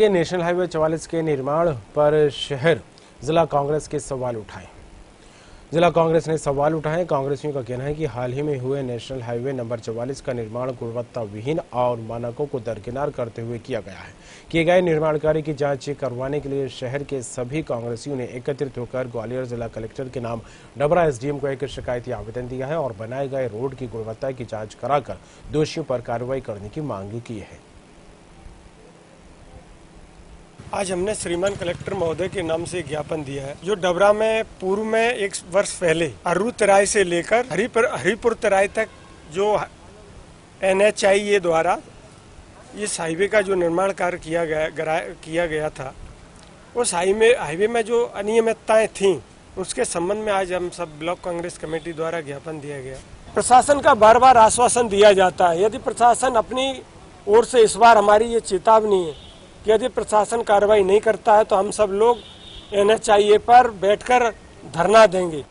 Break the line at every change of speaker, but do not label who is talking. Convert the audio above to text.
के national highway 44 के निर्माण पर शहर जिला कांग्रेस के सवाल उठाए। जिला कांग्रेस ने सवाल उठाए। कांग्रेसियों का कहना है कि हाल ही में हुए नेशनल हाईवे नंबर 44 का निर्माण गुणवत्ता विहीन और मानकों को दरकिनार करते हुए किया गया है। किए गए निर्माण कार्य की जाँच करवाने के लिए शहर के सभी कांग्रेसियों ने एकत्रित होकर ग्वालियर जिला कलेक्टर के नाम डबरा एसडीएम को एक शिकायती आवेदन दिया है और बनाए गए रोड की गुणवत्ता की जाँच कराकर दोषियों पर कार्रवाई करने की मांग की है।
आज हमने श्रीमान कलेक्टर महोदय के नाम से ज्ञापन दिया है, जो डबरा में, पूर्व में एक वर्ष पहले अरू तराय से लेकर हरिपुर हरिपुर तराई तक जो एन एच आई ए द्वारा इस हाईवे का जो निर्माण कार्य किया गया किया गया था, उस हाईवे हाईवे में जो अनियमितताएँ थीं, उसके संबंध में आज हम सब ब्लॉक कांग्रेस कमेटी द्वारा ज्ञापन दिया गया प्रशासन का बार बार आश्वासन दिया जाता है, यदि प्रशासन अपनी ओर से इस बार हमारी ये चेतावनी है कि यदि प्रशासन कार्रवाई नहीं करता है तो हम सब लोग एनएचआईए पर बैठकर धरना देंगे।